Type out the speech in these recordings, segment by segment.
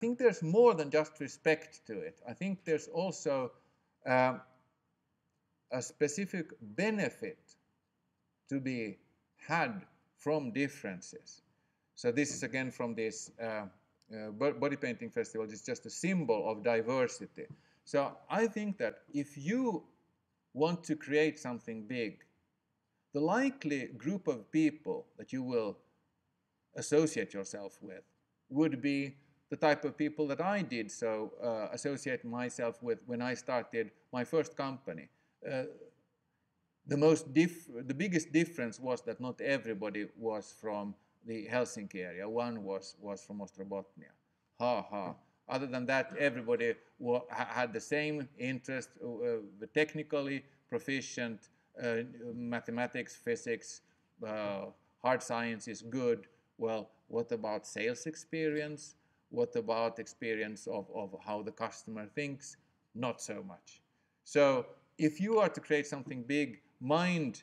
think there's more than just respect to it. I think there's also uh, a specific benefit to be had from differences. So this is again from this uh, uh, body painting festival. It's just a symbol of diversity. So I think that if you want to create something big, the likely group of people that you will associate yourself with would be the type of people that I did so uh, associate myself with when I started my first company. Uh, the most the biggest difference was that not everybody was from the Helsinki area. One was was from Ostrobothnia. Ha ha. Other than that, everybody had the same interest, uh, technically proficient, uh, mathematics, physics, uh, hard science is good. Well, what about sales experience? What about experience of, of how the customer thinks? Not so much. So if you are to create something big, mind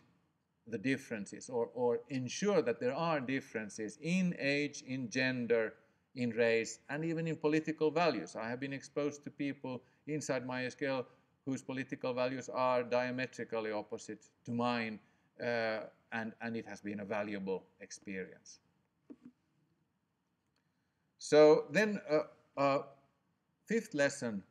the differences or, or ensure that there are differences in age, in gender, in race, and even in political values. I have been exposed to people inside MySQL whose political values are diametrically opposite to mine, uh, and, and it has been a valuable experience. So then, uh, uh, fifth lesson